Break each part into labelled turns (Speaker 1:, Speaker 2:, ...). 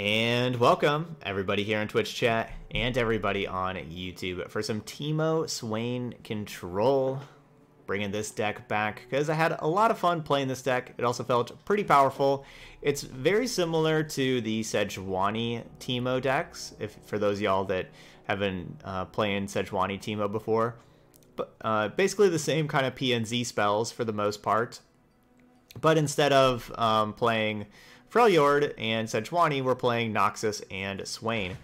Speaker 1: And welcome, everybody here in Twitch chat and everybody on YouTube for some Teemo Swain Control. Bringing this deck back because I had a lot of fun playing this deck. It also felt pretty powerful. It's very similar to the Sejuani Teemo decks, if for those y'all that have been uh, playing Sejuani Teemo before. But uh, basically the same kind of PNZ spells for the most part. But instead of um, playing Freljord and Sejuani were playing Noxus and Swain.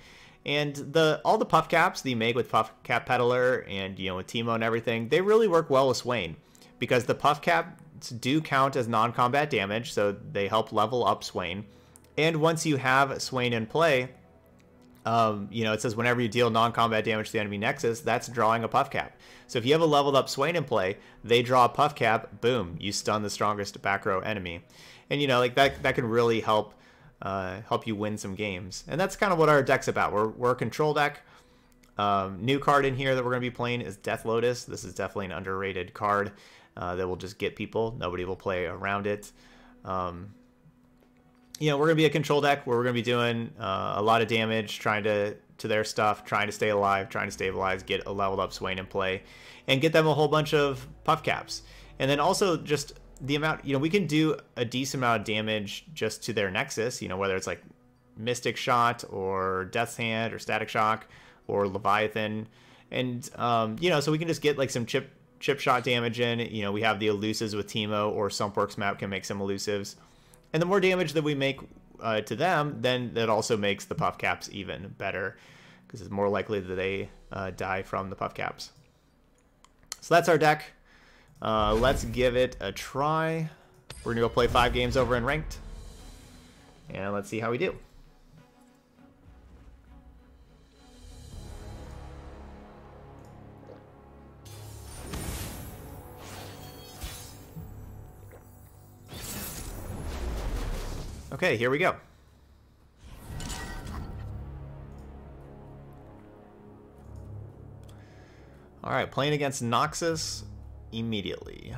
Speaker 1: And the all the puff caps you make with Puff Cap Peddler and you know with Teemo and everything, they really work well with Swain because the puff caps do count as non-combat damage, so they help level up Swain. And once you have Swain in play, um, you know it says whenever you deal non-combat damage to the enemy Nexus, that's drawing a puff cap. So if you have a leveled up Swain in play, they draw a puff cap, boom, you stun the strongest back row enemy and you know like that that can really help uh, help you win some games. And that's kind of what our deck's about. We're we're a control deck. Um, new card in here that we're going to be playing is Death Lotus. This is definitely an underrated card uh, that will just get people. Nobody will play around it. Um, you know, we're going to be a control deck where we're going to be doing uh, a lot of damage, trying to to their stuff, trying to stay alive, trying to stabilize, get a leveled up Swain in play, and get them a whole bunch of puff caps. And then also just the amount, you know, we can do a decent amount of damage just to their Nexus, you know, whether it's like Mystic Shot or Death's Hand or Static Shock or Leviathan. And, um, you know, so we can just get like some chip chip shot damage in. You know, we have the elusives with Teemo or Sumpworks map can make some elusives. And the more damage that we make uh, to them, then that also makes the puff caps even better because it's more likely that they uh, die from the puff caps. So that's our deck. Uh, let's give it a try. We're going to go play five games over in ranked. And let's see how we do. Okay, here we go. Alright, playing against Noxus immediately.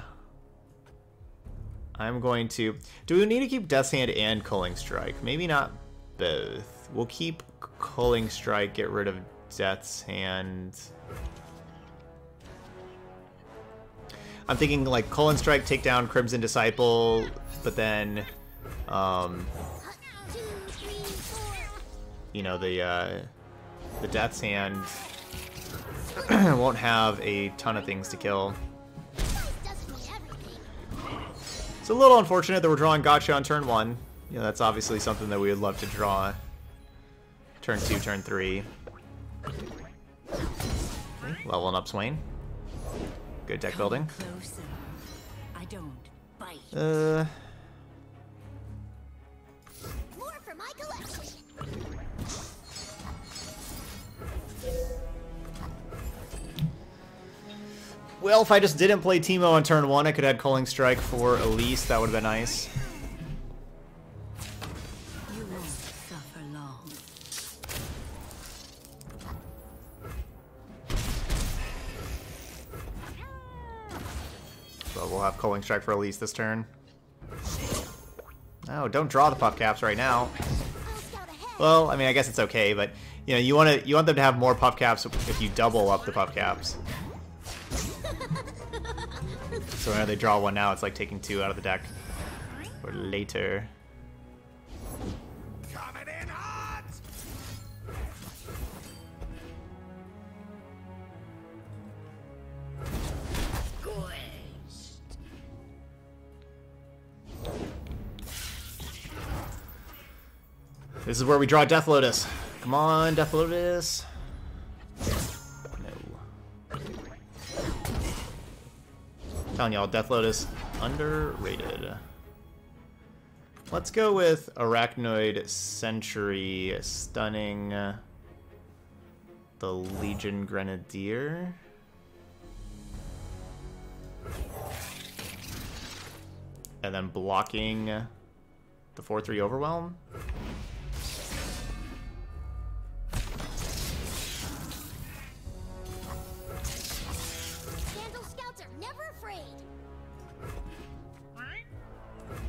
Speaker 1: I'm going to... Do we need to keep Death's Hand and Culling Strike? Maybe not both. We'll keep Culling Strike, get rid of Death's Hand. I'm thinking like Culling Strike, take down Crimson Disciple, but then, um, you know, the, uh, the Death's Hand won't have a ton of things to kill. It's a little unfortunate that we're drawing Gotcha on turn one. You know, that's obviously something that we would love to draw. Turn two, turn three. Okay, leveling up Swain. Good deck building. Uh, Well, if I just didn't play Teemo on turn one, I could have Culling Strike for Elise. That would have been nice. You won't suffer long. So we'll have Culling Strike for Elise this turn. Oh, don't draw the puff caps right now. Well, I mean, I guess it's okay, but you know, you want to you want them to have more puff caps if you double up the puff caps. So whenever they draw one now, it's like taking two out of the deck. Or later. Coming in hot! This is where we draw Death Lotus. Come on, Death Lotus. Telling y'all, Death Lotus, underrated. Let's go with Arachnoid Sentry stunning the Legion Grenadier. And then blocking the 4-3 Overwhelm.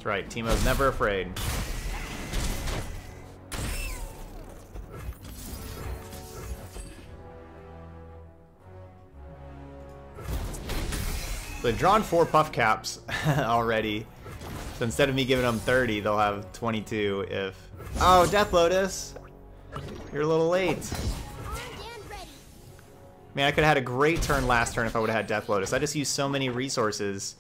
Speaker 1: right, Teemo's never afraid. So they've drawn four puff caps already. So instead of me giving them 30, they'll have 22 if... Oh, Death Lotus! You're a little late. Man, I could have had a great turn last turn if I would have had Death Lotus. I just used so many resources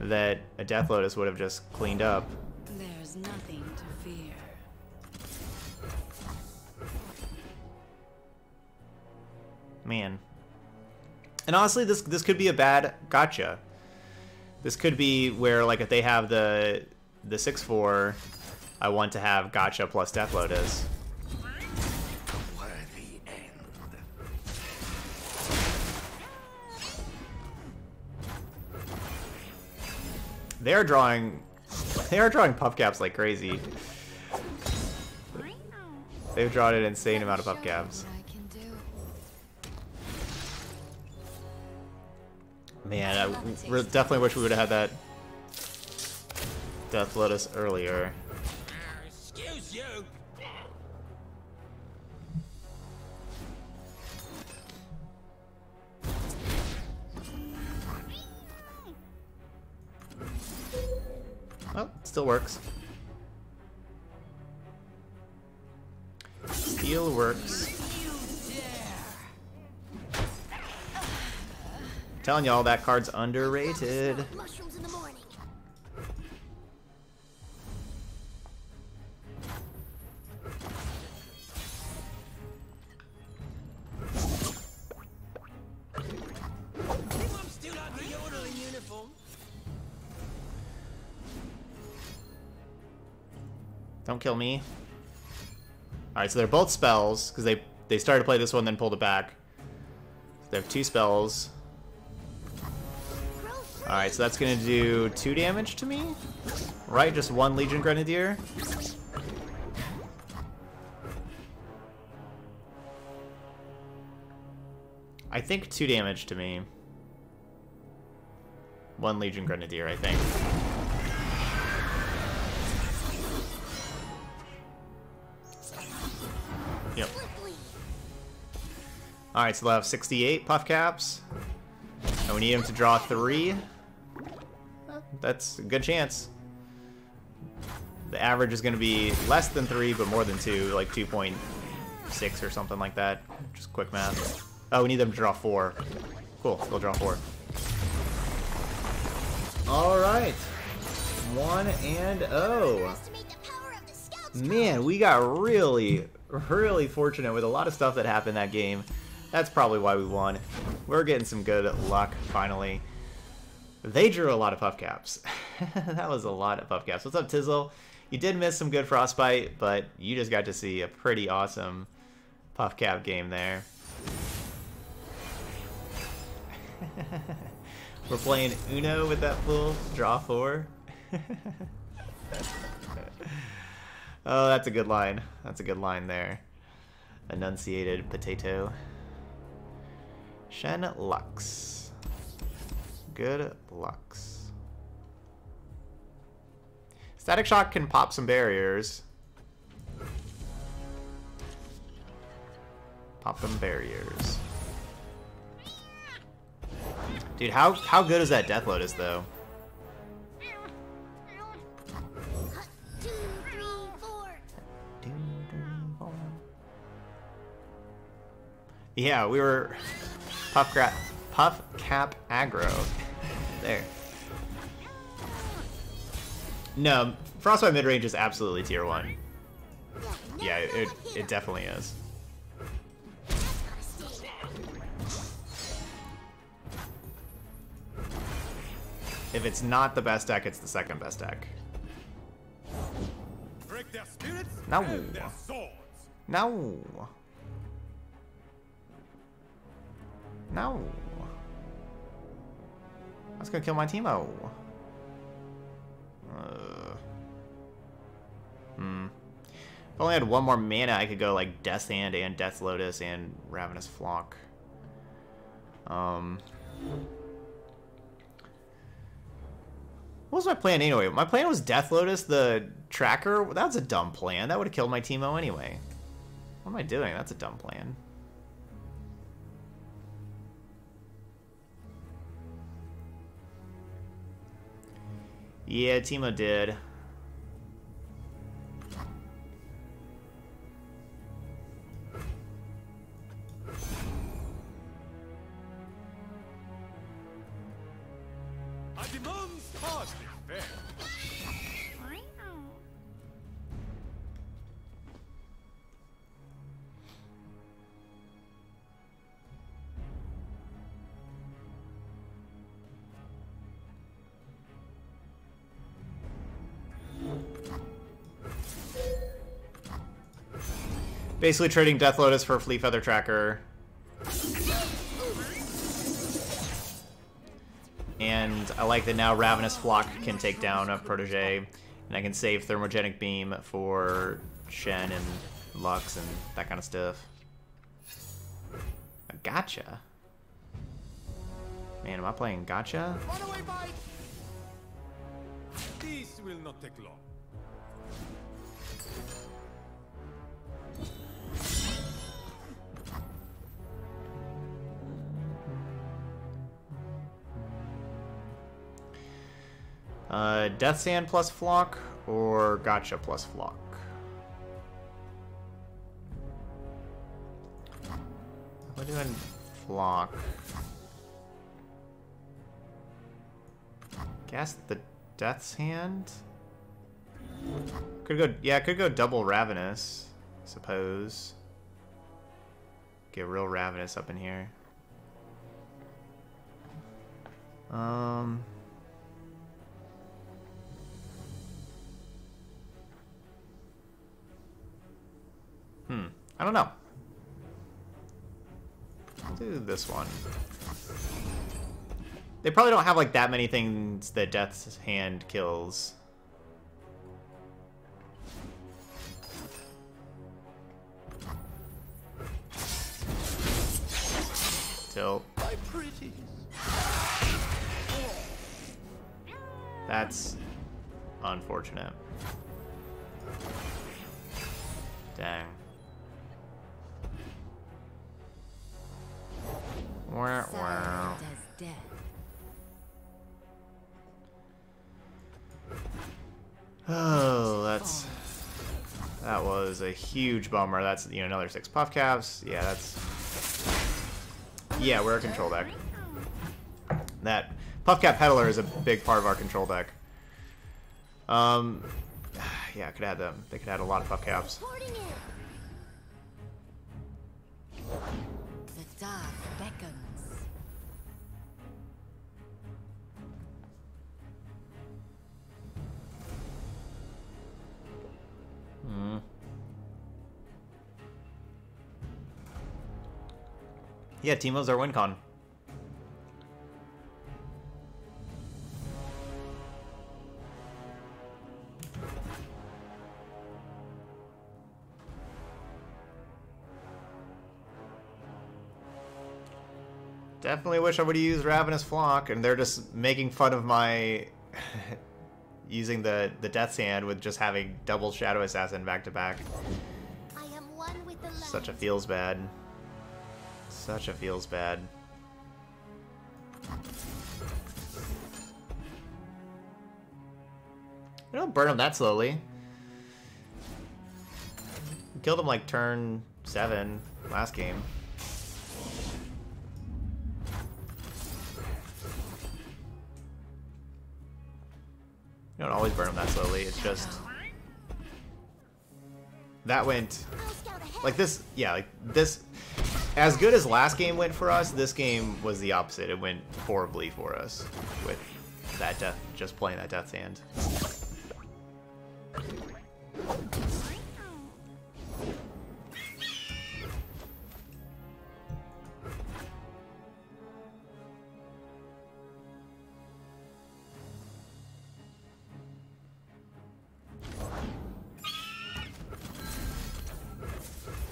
Speaker 1: that a Death Lotus would have just cleaned up.
Speaker 2: There's nothing to fear.
Speaker 1: Man. And honestly, this this could be a bad gotcha. This could be where, like, if they have the the 6-4, I want to have gotcha plus Death Lotus. They're drawing... They are drawing puff caps like crazy. They've drawn an insane amount of puff caps.
Speaker 2: What I can do.
Speaker 1: Man, I definitely wish we would have had that Death Lotus earlier. Still works. Steel works. Telling y'all that card's underrated. Don't kill me. Alright, so they're both spells, because they, they started to play this one, then pulled it back. They have two spells. Alright, so that's going to do two damage to me? Right, just one Legion Grenadier? I think two damage to me. One Legion Grenadier, I think. Alright, so they'll have 68 puff caps. And we need them to draw three. That's a good chance. The average is going to be less than three, but more than two, like 2.6 or something like that. Just quick math. Oh, we need them to draw four. Cool, they'll draw four. Alright. One and oh. Man, we got really, really fortunate with a lot of stuff that happened that game. That's probably why we won. We're getting some good luck, finally. They drew a lot of puff caps. that was a lot of puff caps. What's up, Tizzle? You did miss some good Frostbite, but you just got to see a pretty awesome puff cap game there. We're playing Uno with that full draw four. oh, that's a good line. That's a good line there. Enunciated potato. Shen Lux. Good Lux. Static Shock can pop some barriers. Pop them barriers. Dude, how how good is that Death Lotus though? Yeah, we were puff puff cap aggro. there. No, Frostbite mid range is absolutely tier one. Yeah, it it definitely is. If it's not the best deck, it's the second best deck.
Speaker 3: Break their spirits
Speaker 1: No.
Speaker 3: and their swords.
Speaker 1: No. No. That's gonna kill my Teemo. Uh, hmm. If I only had one more mana, I could go like Death Hand and Death Lotus and Ravenous Flock. Um. What was my plan anyway? My plan was Death Lotus, the tracker. That was a dumb plan. That would have killed my Teemo anyway. What am I doing? That's a dumb plan. Yeah, Teemo did. Basically trading Death Lotus for Fleet Feather Tracker. And I like that now Ravenous Flock can take down a Protege, and I can save Thermogenic Beam for Shen and Lux and that kind of stuff. A gotcha. Man, am I playing gotcha?
Speaker 3: This will not take long.
Speaker 1: Uh, Death's Hand plus Flock or Gotcha plus Flock? We're doing Flock. Guess the Death's Hand? Could go, yeah, could go double Ravenous, suppose. Get real Ravenous up in here. Um... I don't know. I'll do this one. They probably don't have like that many things that Death's Hand kills. Tilt. That's unfortunate. Dang. Wow, wow.
Speaker 2: Silent as death.
Speaker 1: Oh, that's that was a huge bummer. That's you know another six puff caps. Yeah, that's yeah, we're a control deck. That puff cap peddler is a big part of our control deck. Um, yeah, could add them. They could add a lot of puff caps. Yeah, Teemo's our win con. Definitely wish I would have used Ravenous Flock, and they're just making fun of my using the the Death's Hand with just having double Shadow Assassin back to back.
Speaker 4: I am one with the light.
Speaker 1: Such a feels bad. Such a feels bad. We don't burn him that slowly. Killed him like turn seven last game. You don't always burn him that slowly. It's just that went like this yeah like this as good as last game went for us this game was the opposite. It went horribly for us with that death just playing that death's hand.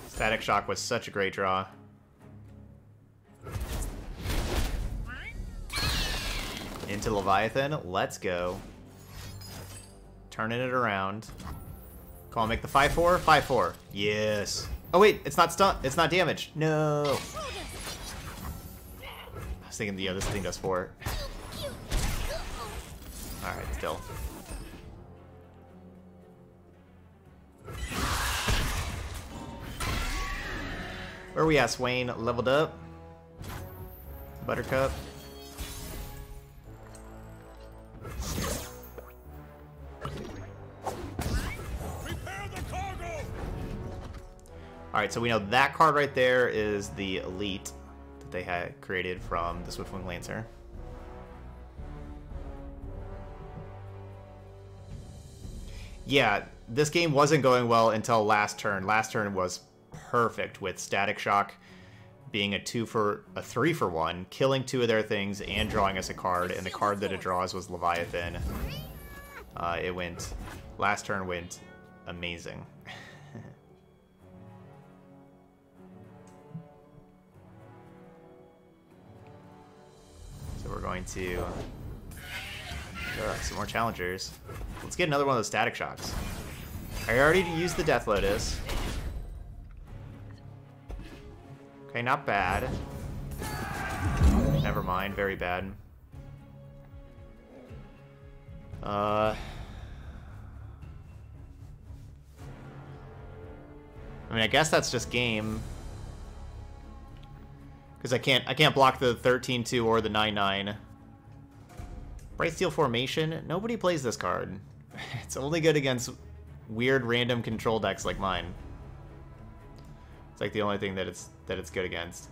Speaker 1: Static shock was such a great draw Leviathan. Let's go. Turning it around. Come on, make the 5-4? 5-4. Yes. Oh wait, it's not stun. It's not damage. No. I was thinking, yeah, this thing does 4. Alright, still. Where we at, Swain? Leveled up? Buttercup? Alright, so we know that card right there is the Elite that they had created from the Swiftwing Lancer. Yeah, this game wasn't going well until last turn. Last turn was perfect with Static Shock being a two for a three for one, killing two of their things and drawing us a card, and the card that it draws was Leviathan. Uh, it went last turn went amazing. we're going to uh, some more challengers. Let's get another one of those static shocks. I already used the Death Lotus. Okay, not bad. Never mind, very bad. Uh... I mean, I guess that's just game. Because I can't, I can't block the 13-2 or the 9-9. Bright Steel Formation. Nobody plays this card. It's only good against weird random control decks like mine. It's like the only thing that it's that it's good against.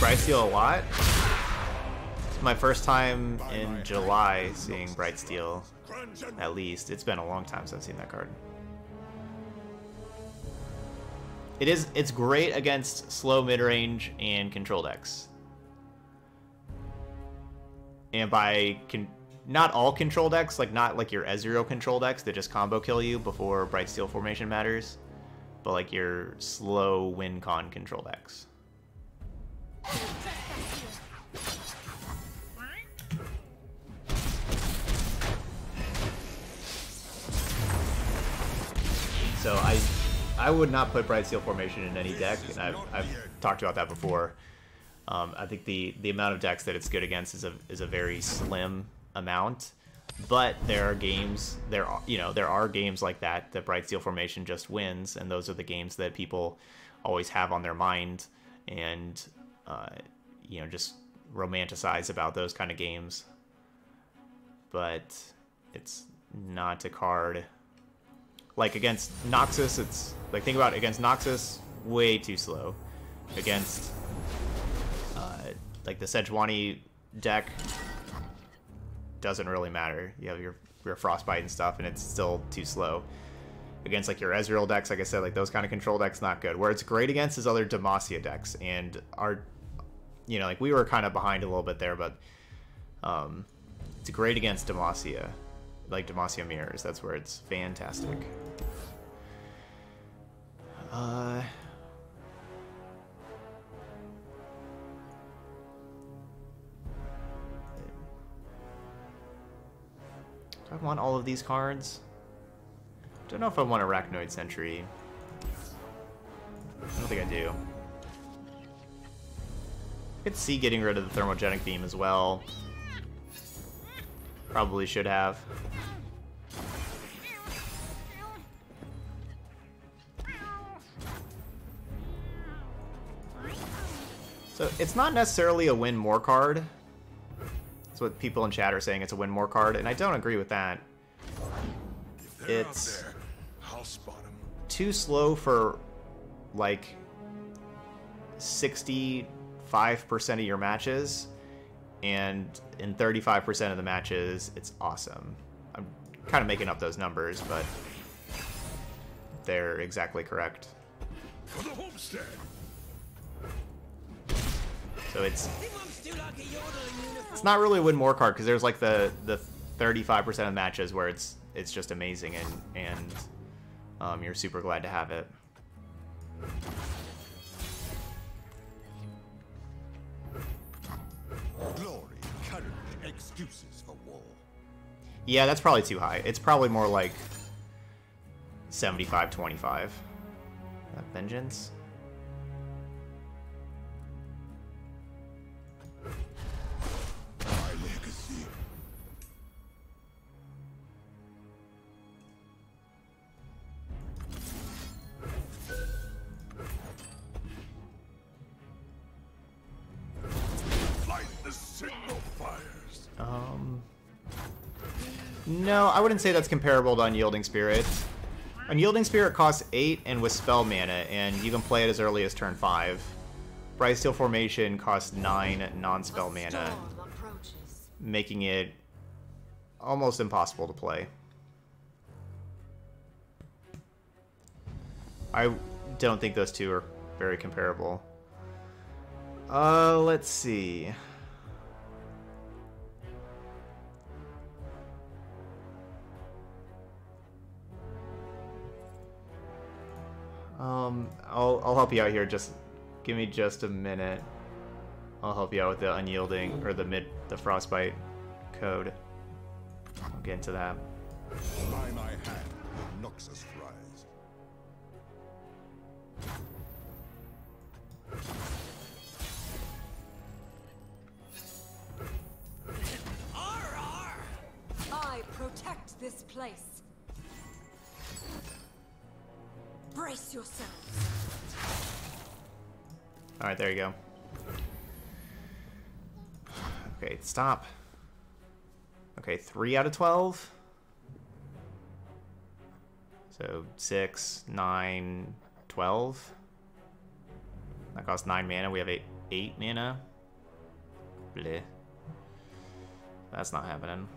Speaker 1: Bright Steel a lot? It's my first time in July seeing Bright Steel, at least. It's been a long time since I've seen that card. It is it's great against slow mid-range and control decks. And by con not all control decks, like not like your Ezreal control decks that just combo kill you before Bright Steel formation matters, but like your slow win con control decks. So I I would not put Bright Steel Formation in any deck, and I've, I've talked about that before. Um, I think the, the amount of decks that it's good against is a, is a very slim amount, but there are games there are you know there are games like that that Bright Steel Formation just wins, and those are the games that people always have on their mind, and uh, you know just romanticize about those kind of games. But it's not a card like against Noxus, it's like think about it, against Noxus, way too slow. Against uh, like the Sejuani deck, doesn't really matter. You have your your frostbite and stuff, and it's still too slow. Against like your Ezreal decks, like I said, like those kind of control decks, not good. Where it's great against is other Demacia decks, and our, you know, like we were kind of behind a little bit there, but um, it's great against Demacia like Demacia Mirrors. That's where it's fantastic. Uh, do I want all of these cards? Don't know if I want Arachnoid Sentry. I don't think I do. Could see getting rid of the Thermogenic Beam as well. Probably should have. So it's not necessarily a win more card. That's what people in chat are saying. It's a win more card, and I don't agree with that. It's
Speaker 3: there. I'll spot 'em.
Speaker 1: too slow for like 65% of your matches, and in 35% of the matches, it's awesome. I'm kind of making up those numbers, but they're exactly correct.
Speaker 3: For the homestead!
Speaker 1: So it's
Speaker 5: He wants to like a yodeling uniform.
Speaker 1: it's not really a win more card because there's like the the 35% of matches where it's it's just amazing and and um, you're super glad to have it.
Speaker 3: Glory, courage, excuses for war.
Speaker 1: Yeah, that's probably too high. It's probably more like 75 25. Uh, vengeance. No, I wouldn't say that's comparable to Unyielding Spirit. Unyielding Spirit costs 8 and with spell mana, and you can play it as early as turn 5. Bright Steel Formation costs 9 non-spell mana, making it almost impossible to play. I don't think those two are very comparable. Uh, let's see. Um, I'll I'll help you out here. Just give me just a minute. I'll help you out with the unyielding or the mid the frostbite code. I'll get into that.
Speaker 3: By my hand, Noxus rise.
Speaker 5: Arr, arr!
Speaker 2: I protect this place. Brace.
Speaker 1: All right, there you go. Okay, stop. Okay, three out of twelve. So six, nine, twelve. That costs nine mana. We have eight, eight mana. Bleh. That's not happening.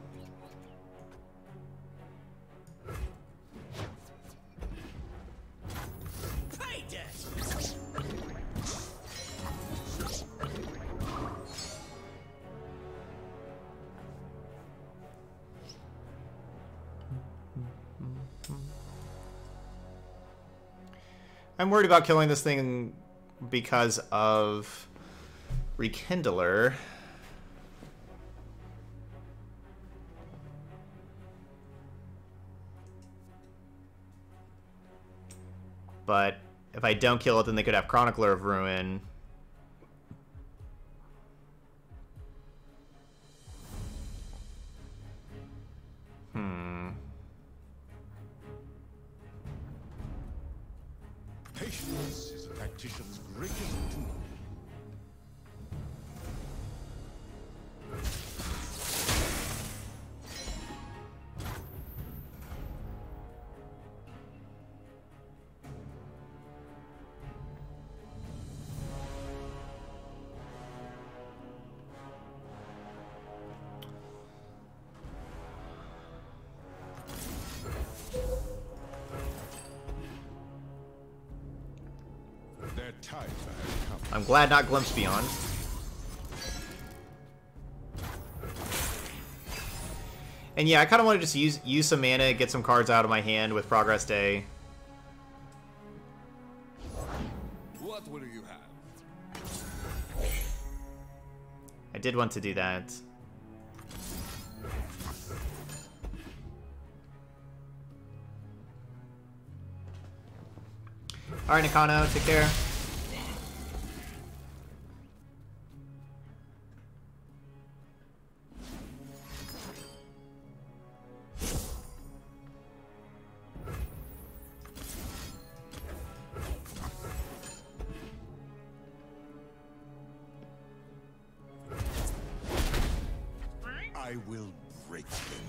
Speaker 1: I'm worried about killing this thing because of Rekindler. But if I don't kill it, then they could have Chronicler of Ruin. Glad not Glimpse Beyond. And yeah, I kind of want to just use use some mana, get some cards out of my hand with Progress Day.
Speaker 3: What will you have?
Speaker 1: I did want to do that. Alright, Nakano, take care.
Speaker 3: I will break them.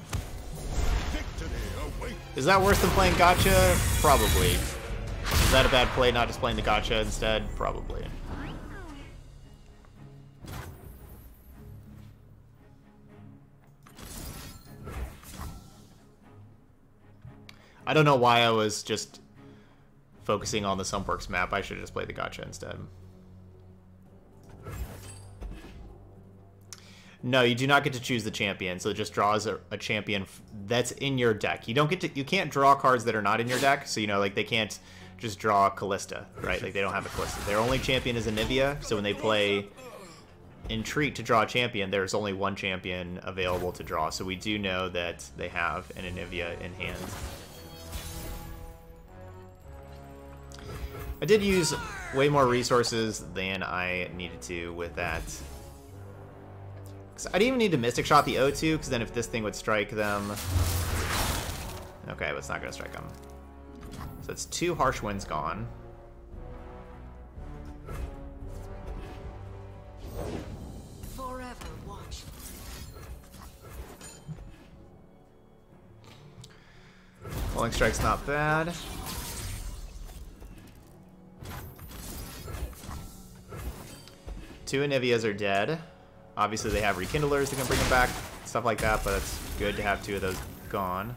Speaker 1: Is that worse than playing Gotcha? Probably. Is that a bad play not just playing the Gotcha instead? Probably. I don't know why I was just focusing on the Sumpworks map. I should have just played the Gotcha instead. No, you do not get to choose the champion, so it just draws a, a champion that's in your deck. You don't get to, you can't draw cards that are not in your deck, so you know, like they can't just draw Kalista, right? Like they don't have a Kalista. Their only champion is Anivia, so when they play Entreat to draw a champion, there's only one champion available to draw, so we do know that they have an Anivia in hand. I did use way more resources than I needed to with that. I didn't even need to Mystic Shot the O2, because then if this thing would strike them... Okay, but it's not going to strike them. So it's two Harsh Winds gone.
Speaker 2: Forever watch.
Speaker 1: Rolling Strike's not bad. Two Anivias are dead. Obviously they have Rekindlers that can bring them back, stuff like that, but it's good to have two of those gone.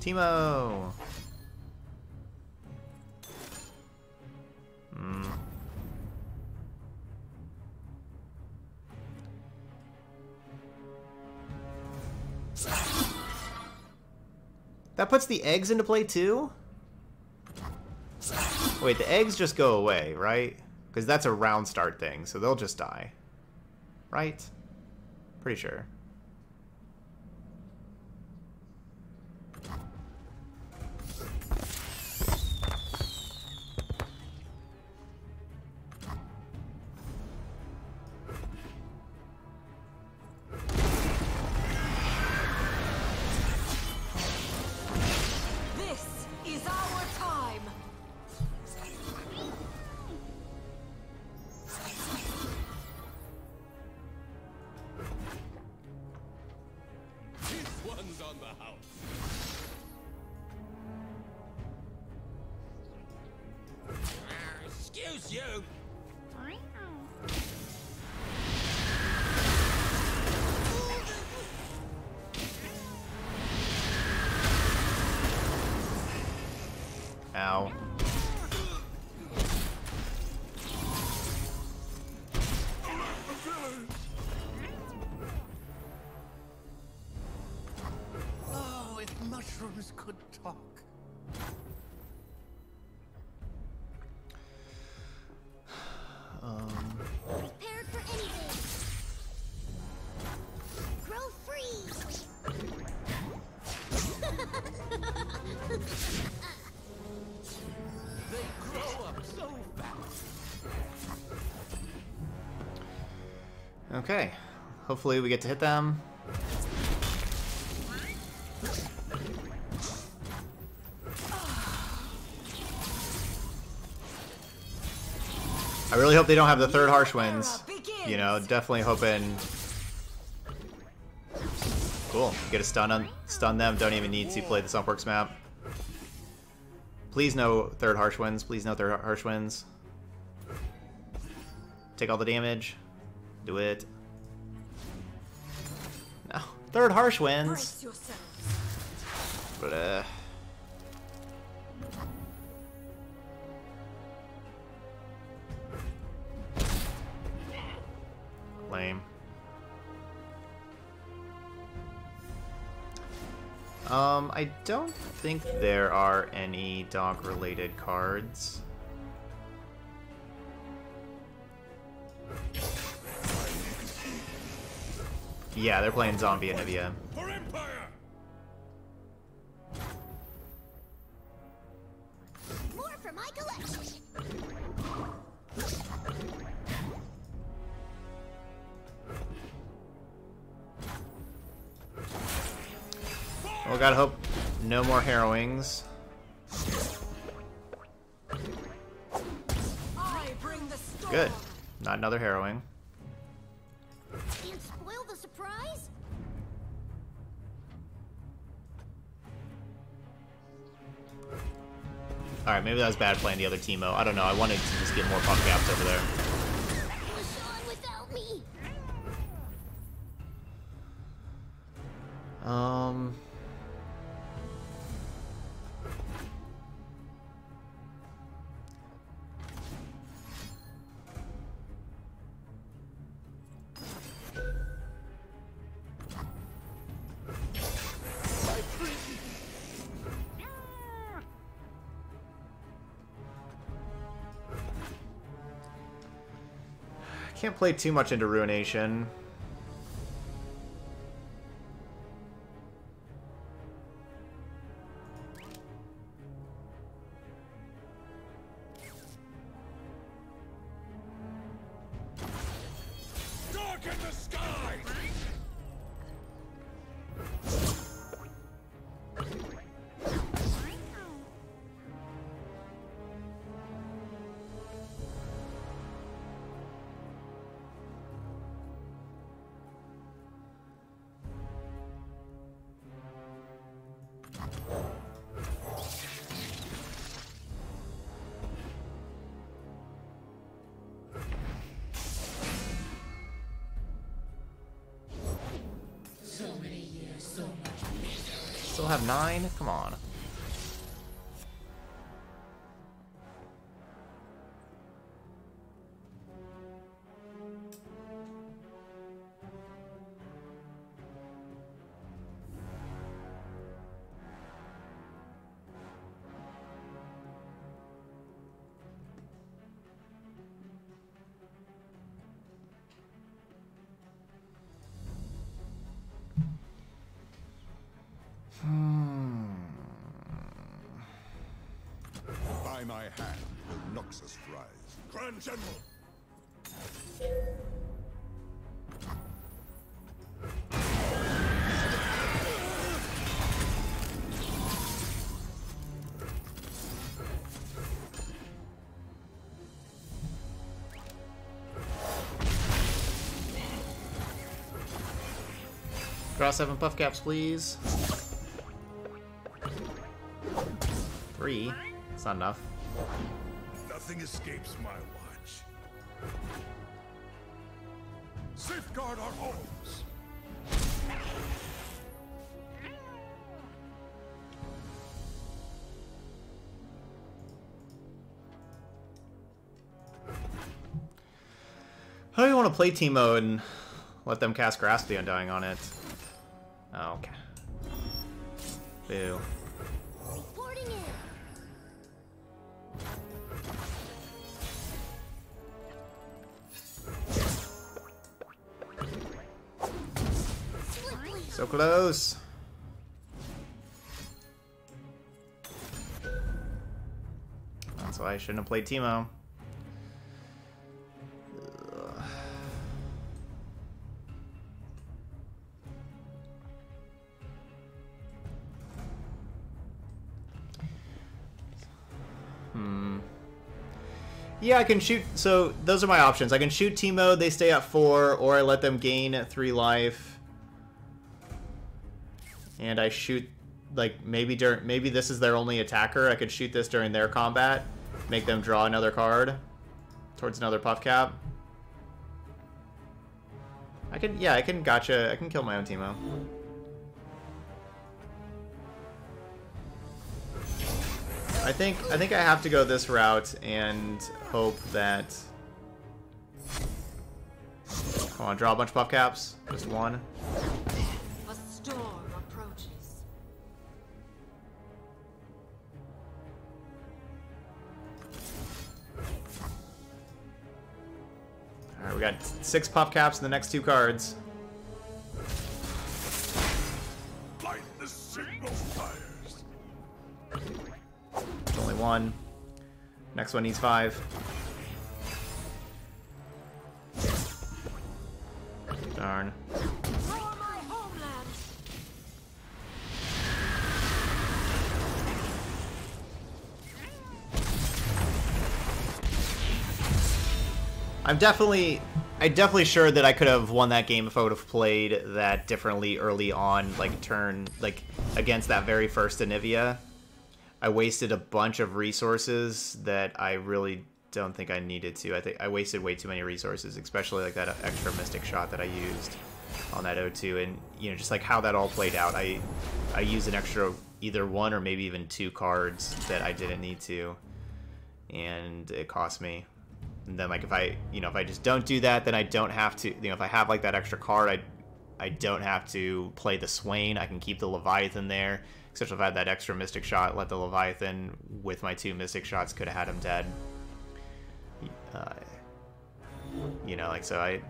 Speaker 1: Teemo! Hmm. That puts the eggs into play too? Wait, the eggs just go away, right? Because that's a round start thing, so they'll just die. Right? Pretty sure. Hopefully we get to hit them. I really hope they don't have the third harsh winds. You know, definitely hoping. Cool. Get a stun on stun them. Don't even need to play the Sumpworks map. Please no third harsh winds. Please no third harsh winds. Take all the damage. Do it. No. Third harsh winds.
Speaker 2: Brace.
Speaker 1: But uh Lame. Um, I don't think there are any dog related cards. Yeah, they're playing Zombie Anivia.
Speaker 5: For Empire!
Speaker 4: More for my collection.
Speaker 1: Well, gotta hope no more harrowings.
Speaker 2: I bring the storm.
Speaker 1: Good. Not another harrowing. Alright, maybe that was bad playing the other Teemo. I don't know. I wanted to just get more puff caps over there.
Speaker 4: Push on without me.
Speaker 1: Um. Can't play too much into Ruination. Nine? Draw seven puff caps, please. Three. It's not enough.
Speaker 5: Nothing escapes my watch.
Speaker 3: Safeguard our homes.
Speaker 1: How do you want to play Teemo and let them cast Grasp the Undying on it? Oh, okay. Boo. So close. That's why I shouldn't have played Teemo. I can shoot. So those are my options. I can shoot Teemo, they stay at four, or I let them gain three life and I shoot like maybe during maybe this is their only attacker. I could shoot this during their combat, make them draw another card towards another puff cap. I can yeah, I can gotcha. I can kill my own Teemo. I think I think I have to go this route and hope that. Come on, draw a bunch of puff caps. Just one.
Speaker 2: A storm approaches.
Speaker 1: Alright, we got six puff caps in the next two cards. One. Next one needs five. Darn. I'm definitely, I definitely sure that I could have won that game if I would have played that differently early on, like turn, like against that very first Anivia. I wasted a bunch of resources that I really don't think I needed to. I think I wasted way too many resources, especially like that extra Mystic shot that I used on that O2, and you know just like how that all played out. I I used an extra either one or maybe even two cards that I didn't need to, and it cost me. And then like if I you know if I just don't do that, then I don't have to you know if I have like that extra card, I I don't have to play the Swain. I can keep the Leviathan there. Except if I had that extra Mystic shot, let the Leviathan with my two Mystic shots could have had him dead. Uh, You know, like so I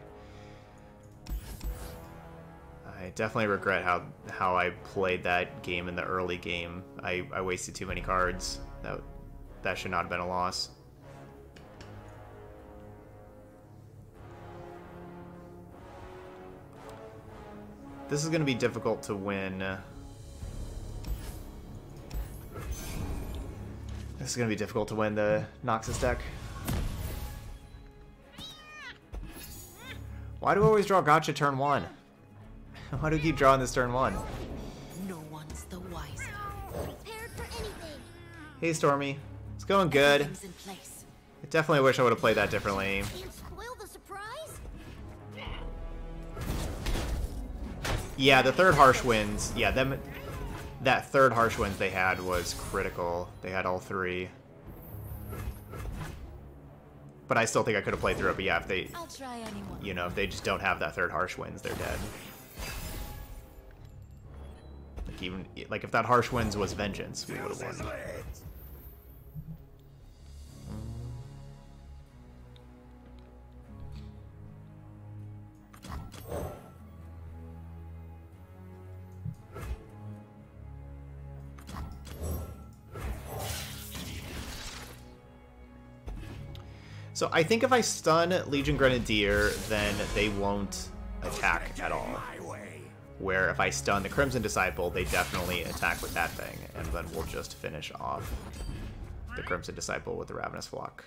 Speaker 1: I definitely regret how how I played that game in the early game. I, I wasted too many cards. That that should not have been a loss. This is going to be difficult to win. This is going to be difficult to win the Noxus deck. Why do I always draw Gotcha turn one? Why do I keep drawing this turn one?
Speaker 2: No one's the wiser.
Speaker 4: Prepared for anything.
Speaker 1: Hey Stormy, it's going good.
Speaker 2: In place.
Speaker 1: I definitely wish I would have played that differently.
Speaker 4: Can't spoil the surprise.
Speaker 1: Yeah, the third harsh winds. Yeah, them. That third harsh winds they had was critical. They had all three. But I still think I could have played through it. But yeah, if they,
Speaker 2: I'll try anyone.
Speaker 1: you know, if they just don't have that third harsh winds, they're dead. Like even like if that harsh winds was vengeance, we would have won. So I think if I stun Legion Grenadier, then they won't attack at all. Where if I stun the Crimson Disciple, they definitely attack with that thing, and then we'll just finish off the Crimson Disciple with the Ravenous Flock.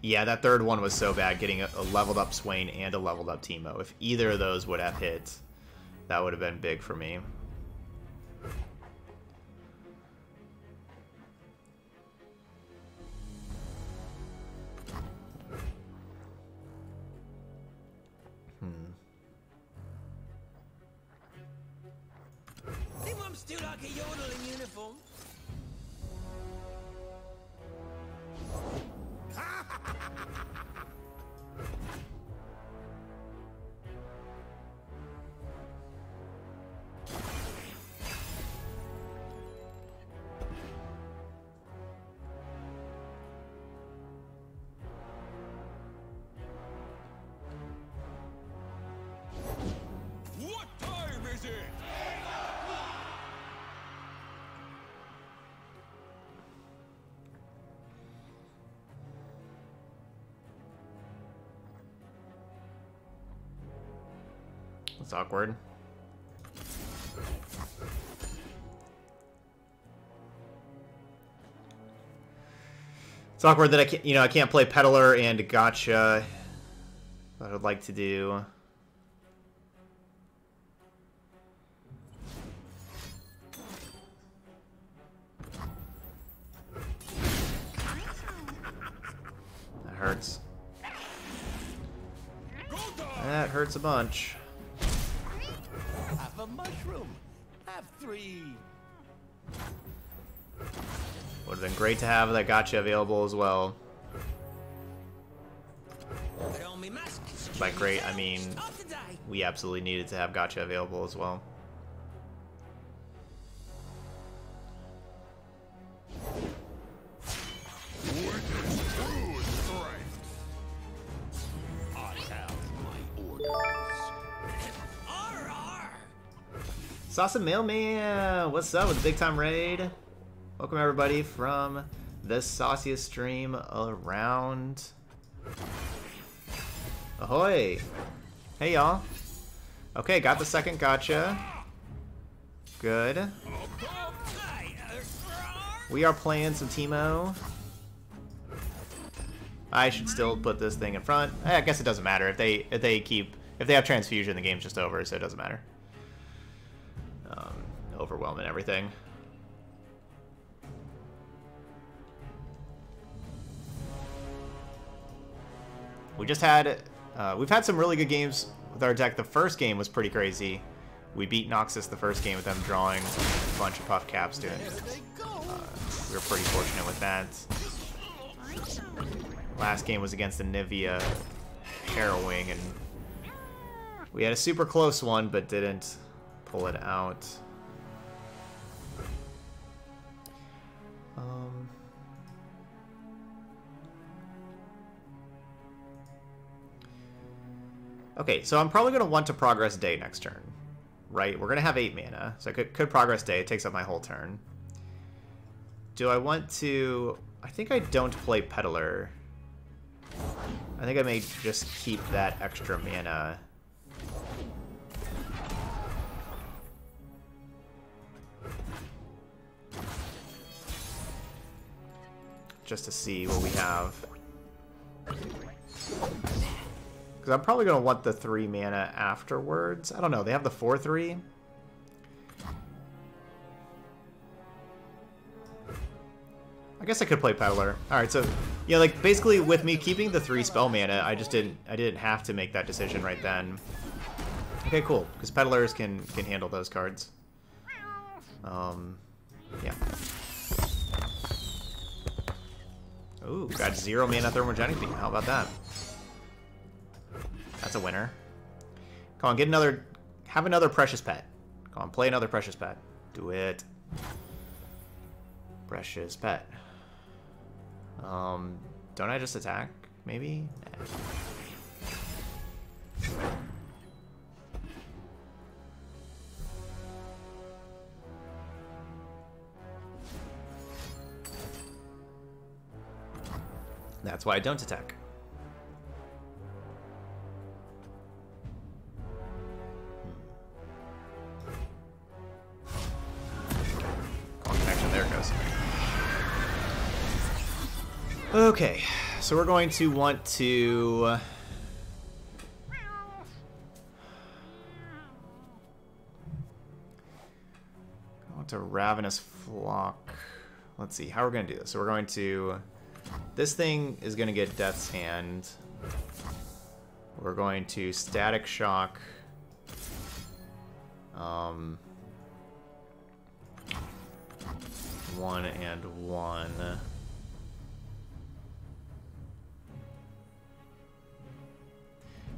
Speaker 1: Yeah, that third one was so bad, getting a, leveled up Swain and a leveled up Teemo. If either of those would have hit, that would have been big for me. Hmm.
Speaker 6: Think I'm still like a yodel in uniform?
Speaker 5: What time is it?
Speaker 1: That's awkward. It's awkward that I can't, you know, I can't play Peddler and Gotcha. That I'd like to do. Bunch.
Speaker 6: Have a mushroom. Have three.
Speaker 1: Would have been great to have that gotcha available as well.
Speaker 6: Put on me mask.
Speaker 1: By great, I mean
Speaker 6: Start the day.
Speaker 1: we absolutely needed to have gotcha available as well. Sasa Mailman, what's up with the big time raid? Welcome everybody from the sauciest stream around. Ahoy! Hey y'all. Okay, got the second gotcha. Good. We are playing some Teemo. I should still put this thing in front. Eh, I guess it doesn't matter if they if they keep if they have transfusion, the game's just over, so it doesn't matter. Um, overwhelming everything. We just had uh, we've had some really good games with our deck. The first game was pretty crazy. We beat Noxus the first game with them drawing a bunch of puff caps to it. Uh, we were pretty fortunate with that. Last game was against the Anivia Harrowing, and we had a super close one, but didn't pull it out. Um, okay, so I'm probably going to want to progress day next turn, right? We're going to have 8 mana, so I could, could progress day. It takes up my whole turn. Do I want to... I think I don't play Peddler. I think I may just keep that extra mana Just to see what we have. Because I'm probably going to want the 3 mana afterwards. I don't know, they have the 4-3? I guess I could play Peddler. Alright, so, yeah, like, basically, with me keeping the 3 spell mana, I just didn't, I didn't have to make that decision right then. Okay, cool, because Peddlers can, can handle those cards. Um, yeah. Ooh, got zero mana Thermogenic Beam. How about that? That's a winner. Come on, get another... Have another Precious Pet. Come on, play another Precious Pet. Do it. Precious Pet. Um, don't I just attack? Maybe? Nah. That's why I don't attack. Hmm. Connection, there goes. Okay, so we're going to want to... Uh, want to Ravenous Flock. Let's see, how we're going to do this. So we're going to... This thing is going to get Death's Hand. We're going to Static Shock. Um, one and one.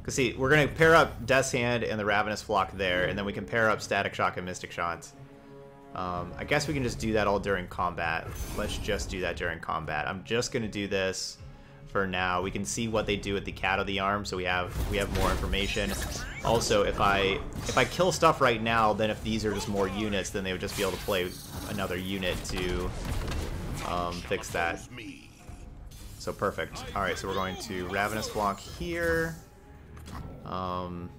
Speaker 1: Because see, we're going to pair up Death's Hand and the Ravenous Flock there, and then we can pair up Static Shock and Mystic Shots. Um, I guess we can just do that all during combat. Let's just do that during combat. I'm just going to do this for now. We can see what they do with the Kato the Arm, so we have we have more information. Also, if I if I kill stuff right now, then if these are just more units, then they would just be able to play another unit to um, fix that. So perfect. All right, so we're going to Ravenous Flock here. Um,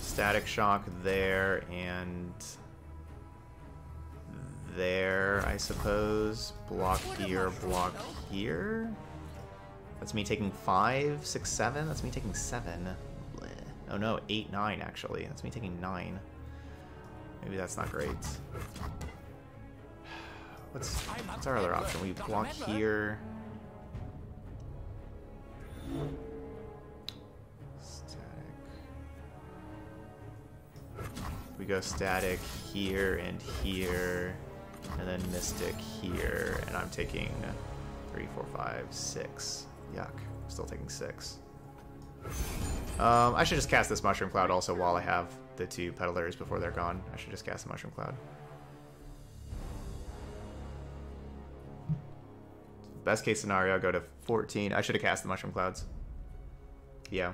Speaker 1: static Shock there, and there, I suppose. Block here, block here. That's me taking five, six, seven. That's me taking seven. Bleh. Oh no, eight, nine actually. That's me taking nine. Maybe that's not great. What's what's our other option? We block here. Static. We go static here and here and then Mystic here, and I'm taking three, four, five, six. Yuck. I'm still taking six. Um, I should just cast this Mushroom Cloud also while I have the two Peddlers before they're gone. I should just cast the Mushroom Cloud. Best case scenario, go to 14. I should have cast the Mushroom Clouds. Yeah.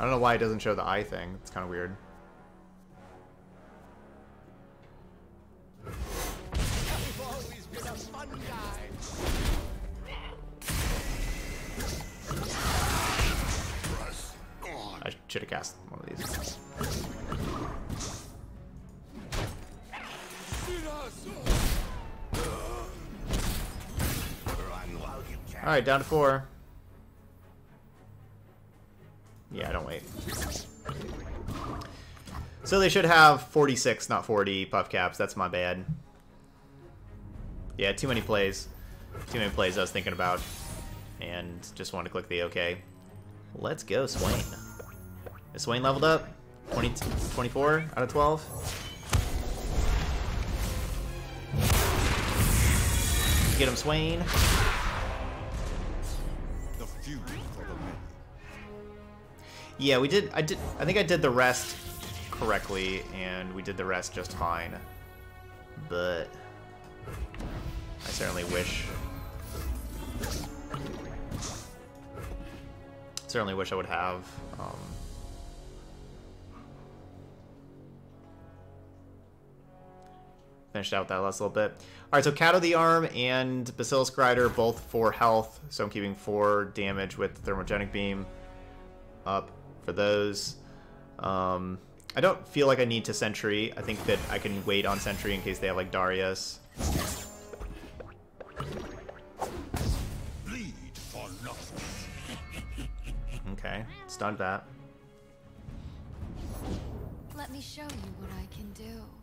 Speaker 1: I don't know why it doesn't show the eye thing. It's kind of weird. Should have cast one of these. Alright, down to four. Yeah, I don't wait. So they should have 46, not 40 puff caps. That's my bad. Yeah, too many plays. Too many plays I was thinking about. And just wanted to click the OK. Let's go, Swain. Is Swain leveled up? 20, 24 out of 12? Get him, Swain.
Speaker 3: The few for the many.
Speaker 1: Yeah, we did. I did. I think I did the rest correctly, and we did the rest just fine. But I certainly wish certainly wish I would have. Um, finished out that last little bit. All right, so Kato the Arm and Basilisk Rider both for health, so I'm keeping four damage with Thermogenic Beam up for those. Um, I don't feel like I need to Sentry. I think that I can wait on Sentry in case they have like Darius.
Speaker 3: Bleed for Noxus.
Speaker 1: Okay, stunned that.
Speaker 2: Let me show you what I can do.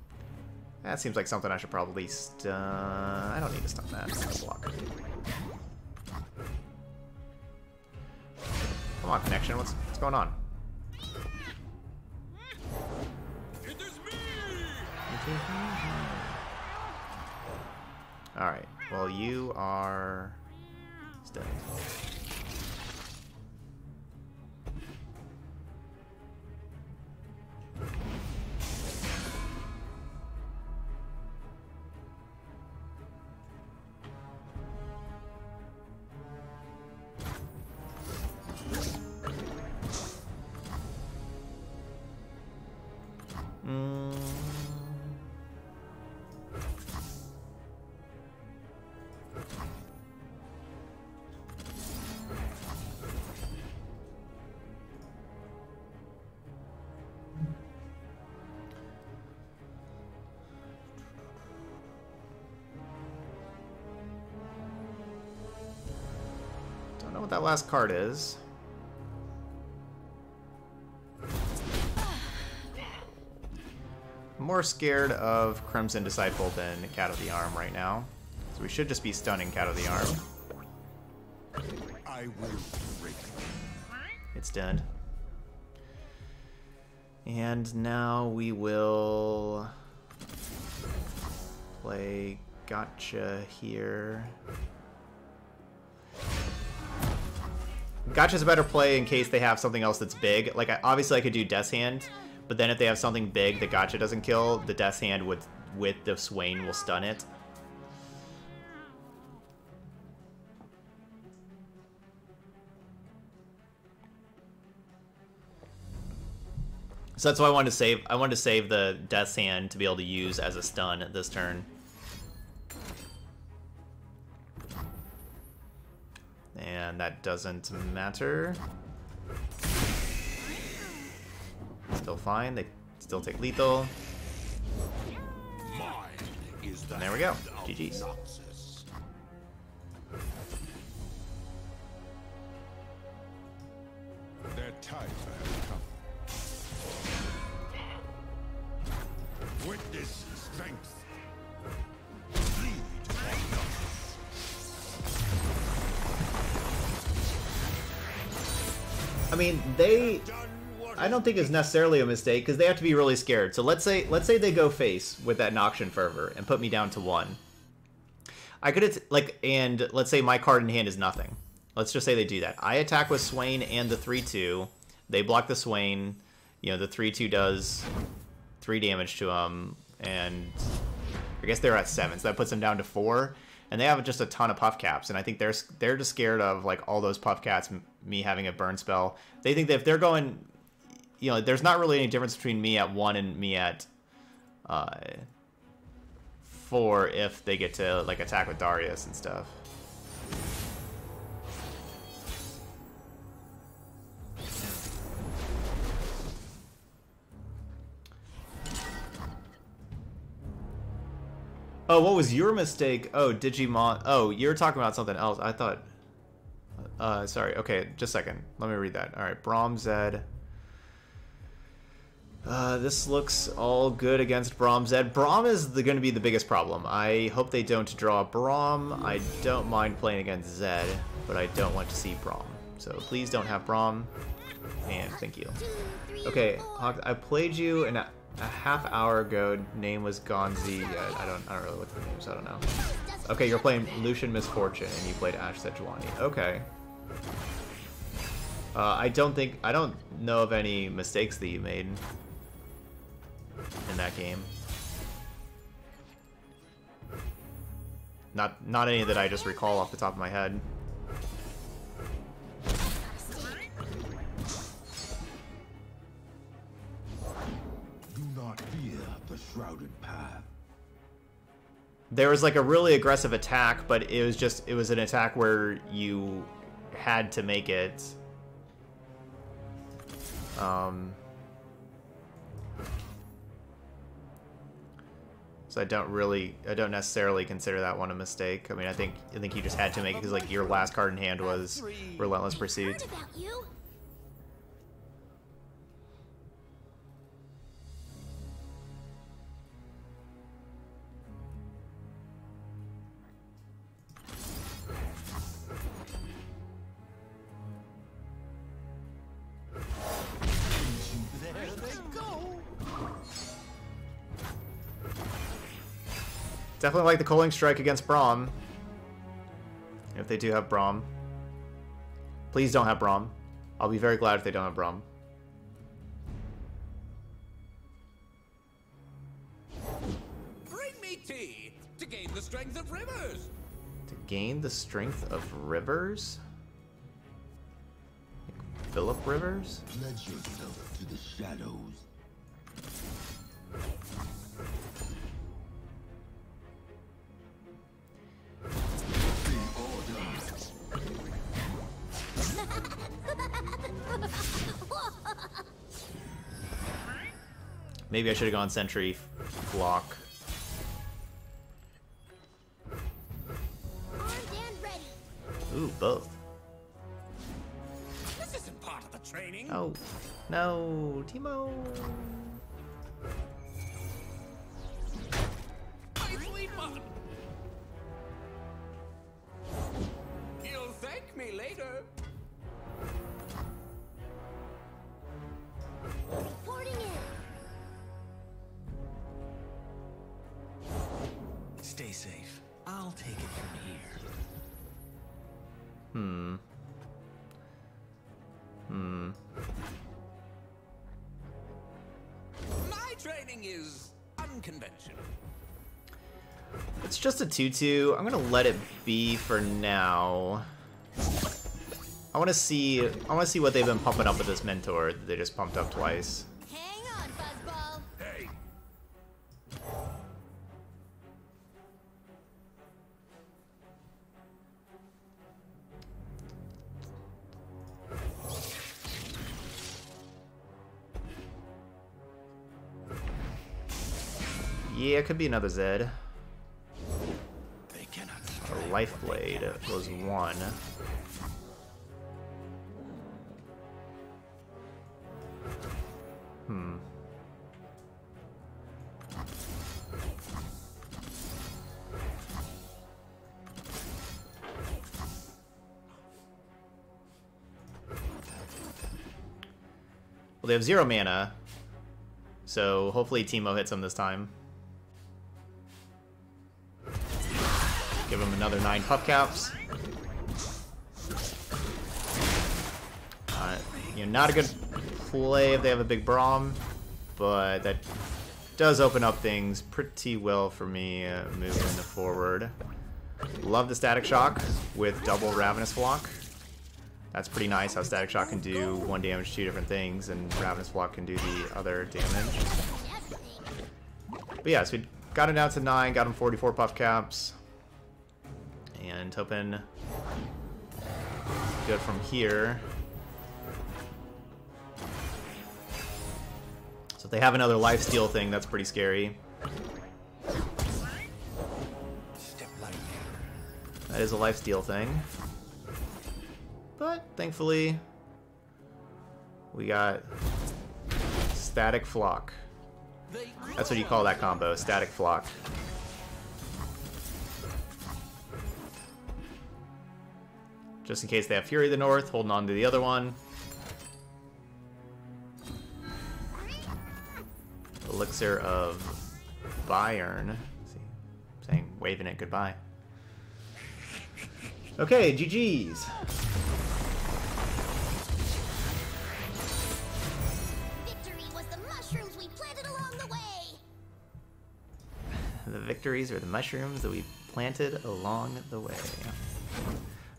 Speaker 1: That seems like something I should probably stun. I don't need to stun that. Block. Come on, connection. What's what's going on? All right. Well, you are stunned. Don't know what that last card is. More scared of Crimson Disciple than Kato the Arm right now. So we should just be stunning Kato the Arm.
Speaker 3: I will break.
Speaker 1: It's done. And now we will play Gotcha here. Gotcha's a better play in case they have something else that's big. Like, I, obviously I could do Death's Hand, but then if they have something big that Gotcha doesn't kill, the Death's Hand with, with the Swain will stun it. So that's why I wanted to save. I wanted to save the Death's Hand to be able to use as a stun this turn. And that doesn't matter. Still fine. They still take lethal.
Speaker 3: Mine is the
Speaker 1: And there we go. GG's.
Speaker 3: Their time has come. Witness strength. Bleed for Noxus.
Speaker 1: I mean, they. I don't think it's necessarily a mistake because they have to be really scared. So let's say let's say they go face with that Noxian Fervor and put me down to one. I could like, and let's say my card in hand is nothing. Let's just say they do that. I attack with Swain and the three two. They block the Swain. You know, the three two does three damage to them, and I guess they're at seven, so that puts them down to four. And they have just a ton of puff caps, and I think they're they're just scared of like all those puff caps, me having a burn spell. They think that if they're going, you know, there's not really any difference between me at one and me at uh, four if they get to like attack with Darius and stuff. Oh, what was your mistake? Oh, Digimon. Oh, you're talking about something else. I thought. Uh, sorry. Okay, just a second. Let me read that. All right, Braum Zed. Uh, this looks all good against Braum Zed. Braum is going to be the biggest problem. I hope they don't draw Braum. I don't mind playing against Zed, but I don't want to see Braum. So please don't have Braum. And thank you. Okay. Hawk, I played you an, a half hour ago. Name was Gonzi. I, I don't. I don't really look for names. I don't know. Okay, you're playing Lucian Miss Fortune, and you played Ashe Sejuani. Okay. Uh, I don't think. I don't know of any mistakes that you made in that game. Not not any that I just recall off the top of my head.
Speaker 7: Do not fear the shrouded path.
Speaker 1: There was like a really aggressive attack, but it was just it was an attack where you had to make it. Um, I don't really, I don't necessarily consider that one a mistake. I mean, I think I think you just had to make it because like your last card in hand was Relentless Pursuit. Definitely like the Culling Strike against Braum. If they do have Braum. Please don't have Braum. I'll be very glad if they don't have Braum.
Speaker 6: Bring me tea to gain the strength of rivers.
Speaker 1: To gain the strength of Rivers? Like Philip Rivers?
Speaker 7: Pledge yourself to the shadows.
Speaker 1: Maybe I should have gone Sentry Flock.
Speaker 4: Armed.
Speaker 1: Ooh, both.
Speaker 6: This isn't part of the training.
Speaker 1: Oh, no,
Speaker 6: Teemo. Safe. I'll take it from here.
Speaker 1: Hmm. Hmm.
Speaker 6: My training is unconventional.
Speaker 1: It's just a 2-2. I'm gonna let it be for now. I want to see. I want to see what they've been pumping up with this mentor. that They just pumped up twice. Could be another Zed.
Speaker 6: they.
Speaker 1: A Life Blade was one. Hmm. Well, they have zero mana, so hopefully Teemo hits them this time. Another nine puff caps. Uh, you know, not a good play if they have a big Braum, but that does open up things pretty well for me uh, moving forward. Love the Static Shock with double Ravenous Flock. That's pretty nice how Static Shock can do one damage, two different things, and Ravenous Flock can do the other damage. But yeah, so we got it down to 9, got him 44 puff caps. And hoping good from here. So if they have another life steal thing, that's pretty scary. That is a life steal thing. But thankfully, we got static flock. That's what you call that combo, static flock. Just in case they have Fury of the North, holding on to the other one. Elixir of Iron. See, saying waving it goodbye. Okay, GG's.
Speaker 4: Victory was the mushrooms we planted along the way.
Speaker 1: The victories are the mushrooms that we planted along the way.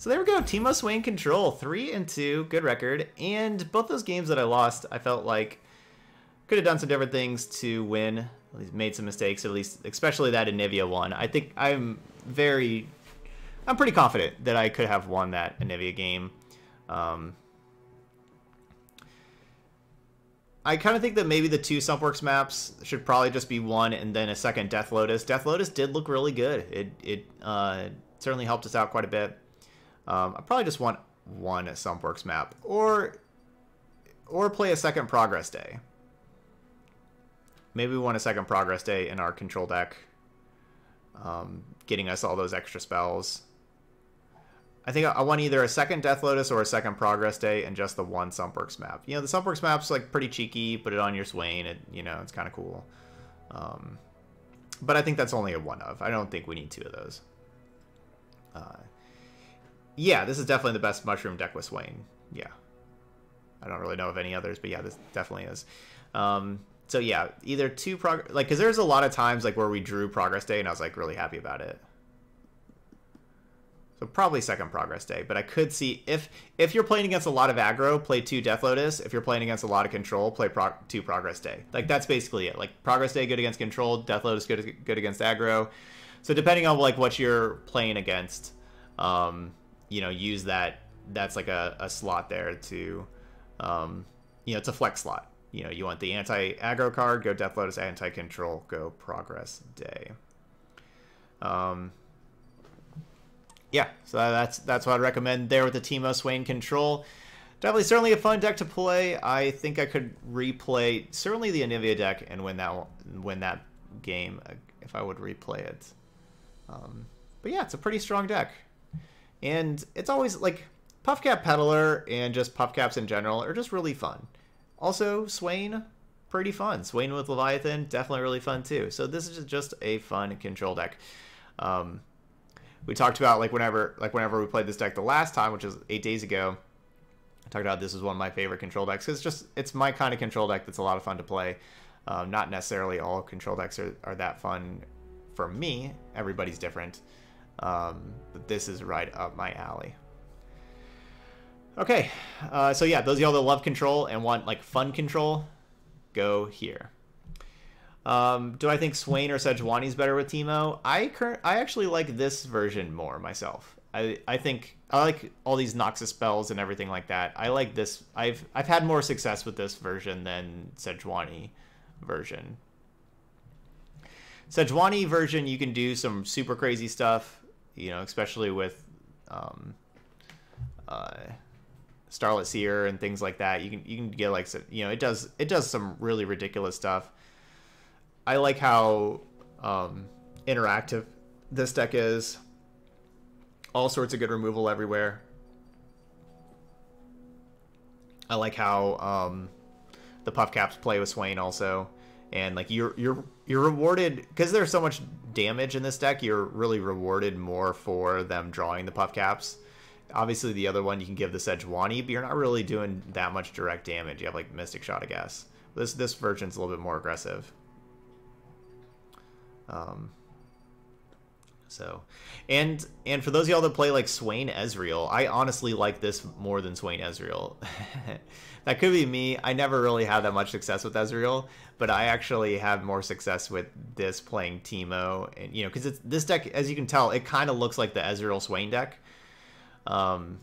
Speaker 1: So there we go. Teemo Swain control three and two, good record. And both those games that I lost, I felt like could have done some different things to win. He's made some mistakes, at least, especially that Anivia one. I think I'm very, I'm pretty confident that I could have won that Anivia game. Um, I kind of think that maybe the two Sumpworks maps should probably just be one and then a second Death Lotus. Death Lotus did look really good. It it uh, certainly helped us out quite a bit. Um, I probably just want one Sumpworks map or or play a second Progress Day. Maybe we want a second Progress Day in our control deck, um, getting us all those extra spells. I think I want either a second Death Lotus or a second Progress Day and just the one Sumpworks map. You know, the Sumpworks map's like pretty cheeky. Put it on your Swain. It you know it's kind of cool. Um, but I think that's only a one of. I don't think we need two of those. Uh, yeah, this is definitely the best Mushroom deck with Swain. Yeah. I don't really know of any others, but yeah, this definitely is. Um, so yeah, either two prog like because there's a lot of times like where we drew Progress Day and I was like really happy about it. So probably second progress day, but I could see if if you're playing against a lot of aggro, play two Death Lotus. If you're playing against a lot of control, play two progress day. Like that's basically it. Like progress day good against control, Death Lotus good good against aggro. So depending on like what you're playing against, um, you know, use that. That's like a, a slot there to, um, you know, it's a flex slot. You know, you want the anti aggro card, go Death Lotus, anti control, go progress day. Um, yeah, so that's that's what I'd recommend there with the Teemo Swain control. Definitely, certainly a fun deck to play. I think I could replay certainly the Anivia deck and win that win that game if I would replay it. Um, but yeah, it's a pretty strong deck, and it's always like Puffcap Peddler and just Puffcaps in general are just really fun. Also, Swain, pretty fun. Swain with Leviathan, definitely really fun too. So this is just a fun control deck. Um, we talked about like whenever like whenever we played this deck the last time, which was eight days ago. I talked about this is one of my favorite control decks because it's just it's my kind of control deck that's a lot of fun to play. Um, not necessarily all control decks are, are that fun for me. Everybody's different, um, but this is right up my alley. Okay, uh, so yeah, those of y'all that love control and want like fun control, go here. Um, do I think Swain or Sejuani is better with Teemo? I I actually like this version more myself. I, I think I like all these Noxus spells and everything like that. I like this. I've I've had more success with this version than Sejuani version. Sejuani version, you can do some super crazy stuff, you know, especially with um, uh, Starlit Seer and things like that. You can you can get like you know it does it does some really ridiculous stuff. I like how um, interactive this deck is. All sorts of good removal everywhere. I like how um, the puff caps play with Swain also, and like you're you're you're rewarded because there's so much damage in this deck. You're really rewarded more for them drawing the puff caps. Obviously, the other one you can give the Sejuani, but you're not really doing that much direct damage. You have like Mystic Shot, I guess. This this version's a little bit more aggressive. Um, so, and and for those of y'all that play like Swain Ezreal, I honestly like this more than Swain Ezreal. that could be me. I never really had that much success with Ezreal, but I actually have more success with this playing Teemo, and you know, because it's this deck, as you can tell, it kind of looks like the Ezreal Swain deck. Um,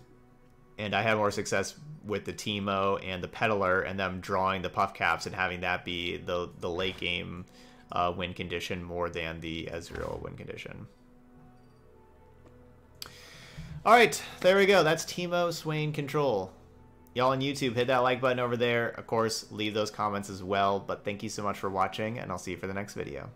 Speaker 1: and I had more success with the Teemo and the Peddler, and them drawing the puff caps and having that be the the late game uh, win condition more than the Ezreal win condition. All right, there we go. That's Teemo Swain Control. Y'all on YouTube, hit that like button over there. Of course, leave those comments as well. But thank you so much for watching, and I'll see you for the next video.